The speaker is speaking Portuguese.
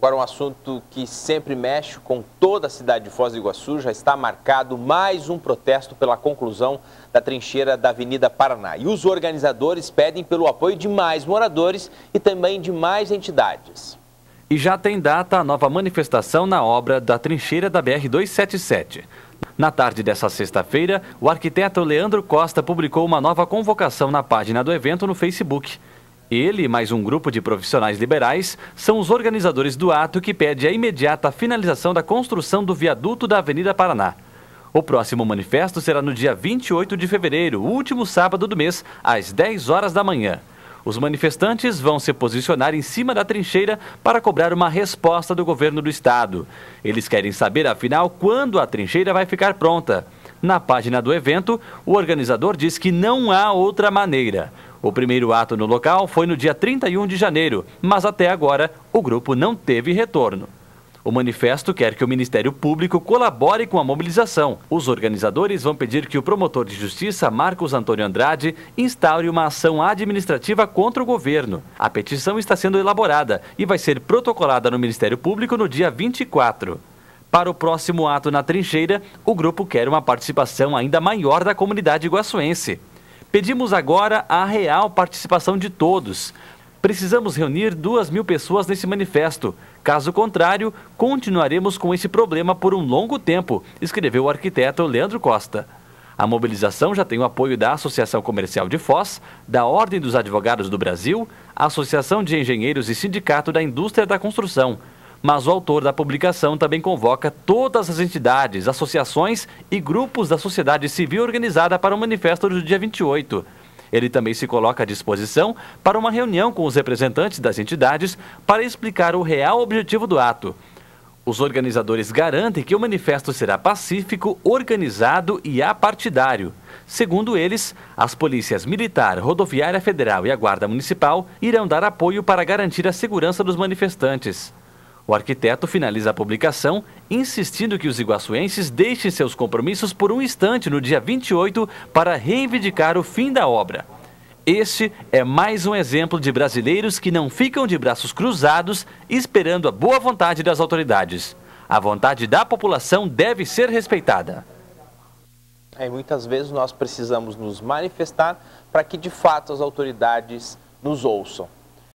Agora um assunto que sempre mexe com toda a cidade de Foz do Iguaçu, já está marcado mais um protesto pela conclusão da trincheira da Avenida Paraná. E os organizadores pedem pelo apoio de mais moradores e também de mais entidades. E já tem data a nova manifestação na obra da trincheira da BR-277. Na tarde dessa sexta-feira, o arquiteto Leandro Costa publicou uma nova convocação na página do evento no Facebook. Ele e mais um grupo de profissionais liberais são os organizadores do ato que pede a imediata finalização da construção do viaduto da Avenida Paraná. O próximo manifesto será no dia 28 de fevereiro, último sábado do mês, às 10 horas da manhã. Os manifestantes vão se posicionar em cima da trincheira para cobrar uma resposta do governo do estado. Eles querem saber, afinal, quando a trincheira vai ficar pronta. Na página do evento, o organizador diz que não há outra maneira. O primeiro ato no local foi no dia 31 de janeiro, mas até agora o grupo não teve retorno. O manifesto quer que o Ministério Público colabore com a mobilização. Os organizadores vão pedir que o promotor de justiça, Marcos Antônio Andrade, instaure uma ação administrativa contra o governo. A petição está sendo elaborada e vai ser protocolada no Ministério Público no dia 24. Para o próximo ato na trincheira, o grupo quer uma participação ainda maior da comunidade iguaçuense. Pedimos agora a real participação de todos. Precisamos reunir duas mil pessoas nesse manifesto. Caso contrário, continuaremos com esse problema por um longo tempo, escreveu o arquiteto Leandro Costa. A mobilização já tem o apoio da Associação Comercial de Foz, da Ordem dos Advogados do Brasil, Associação de Engenheiros e Sindicato da Indústria da Construção mas o autor da publicação também convoca todas as entidades, associações e grupos da sociedade civil organizada para o manifesto do dia 28. Ele também se coloca à disposição para uma reunião com os representantes das entidades para explicar o real objetivo do ato. Os organizadores garantem que o manifesto será pacífico, organizado e apartidário. Segundo eles, as polícias militar, rodoviária federal e a guarda municipal irão dar apoio para garantir a segurança dos manifestantes. O arquiteto finaliza a publicação insistindo que os iguaçuenses deixem seus compromissos por um instante no dia 28 para reivindicar o fim da obra. Este é mais um exemplo de brasileiros que não ficam de braços cruzados esperando a boa vontade das autoridades. A vontade da população deve ser respeitada. É, muitas vezes nós precisamos nos manifestar para que de fato as autoridades nos ouçam.